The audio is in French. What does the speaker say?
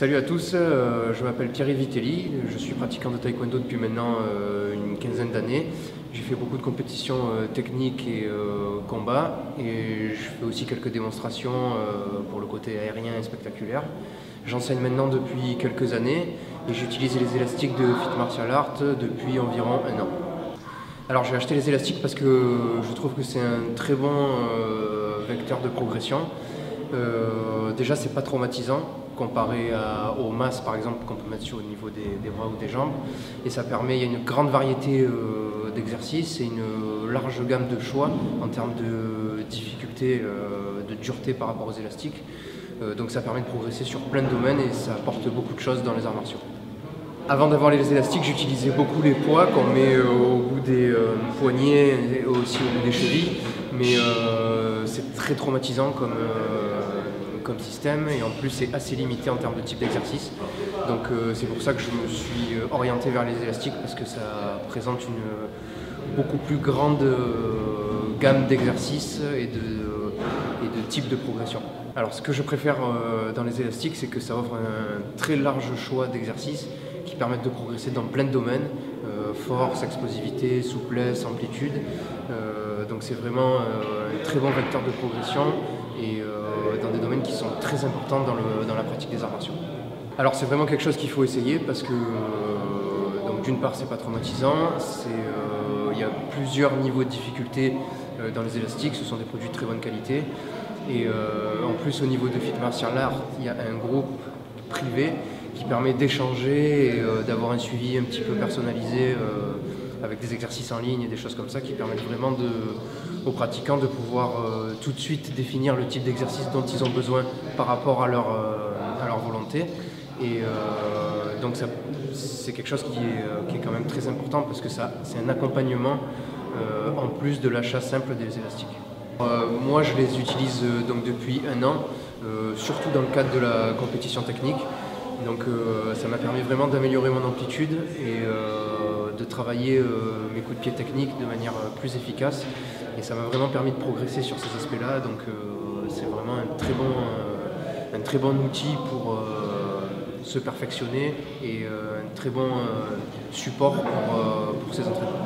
Salut à tous, euh, je m'appelle Thierry Vitelli, je suis pratiquant de taekwondo depuis maintenant euh, une quinzaine d'années. J'ai fait beaucoup de compétitions euh, techniques et combat et je fais aussi quelques démonstrations pour le côté aérien et spectaculaire. J'enseigne maintenant depuis quelques années et j'utilise les élastiques de Fit Martial Art depuis environ un an. Alors j'ai acheté les élastiques parce que je trouve que c'est un très bon vecteur de progression. déjà c'est pas traumatisant, comparé aux masses par exemple qu'on peut mettre sur le niveau des, bras ou des jambes. Et ça permet, il y a une grande variété euh, d'exercices et une large gamme de choix en termes de difficulté, euh, de dureté par rapport aux élastiques. Euh, donc ça permet de progresser sur plein de domaines et ça apporte beaucoup de choses dans les arts martiaux. Avant d'avoir les élastiques, j'utilisais beaucoup les poids qu'on met au bout des poignets et aussi au bout des chevilles, mais c'est très traumatisant comme, comme système et en plus c'est assez limité en termes de type d'exercice. Donc euh, c'est pour ça que je me suis euh, orienté vers les élastiques parce que ça présente une euh, beaucoup plus grande gamme d'exercices et de, et de types de progression. Alors ce que je préfère dans les élastiques c'est que ça offre un très large choix d'exercices qui permettent de progresser dans plein de domaines, force, explosivité, souplesse, amplitude. donc c'est vraiment un très bon vecteur de progression et dans des domaines qui sont très importants dans, la pratique des arts martiaux. Alors c'est vraiment quelque chose qu'il faut essayer parce que euh, d'une part c'est pas traumatisant, euh, il y a plusieurs niveaux de difficulté euh, dans les élastiques, ce sont des produits de très bonne qualité. Et en plus au niveau de Fit Martial Art, il y a un groupe privé qui permet d'échanger et d'avoir un suivi un petit peu personnalisé avec des exercices en ligne et des choses comme ça qui permettent vraiment aux pratiquants de pouvoir euh, tout de suite définir le type d'exercice dont ils ont besoin par rapport à leur, euh, volonté. Et euh, donc c'est quelque chose qui est, qui est, quand même très important parce que c'est un accompagnement en plus de l'achat simple des élastiques. moi je les utilise donc depuis un an, surtout dans le cadre de la compétition technique. Donc ça m'a permis vraiment d'améliorer mon amplitude et travailler euh, mes coups de pied techniques de manière euh, plus efficace. Et ça m'a vraiment permis de progresser sur ces aspects-là. Donc euh, c'est vraiment un très bon, un très bon outil pour se perfectionner et un très bon support pour, pour ces entraînements.